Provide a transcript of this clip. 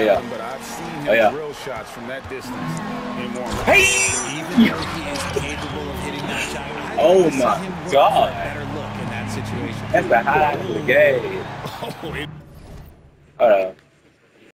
Oh, yeah. but I've seen him Oh, yeah. drill shots from that distance in warm Hey! Even though he is capable of hitting that shot, I Oh think I my him God. a better look in that situation. That's the highlight of the game. Oh, it Uh.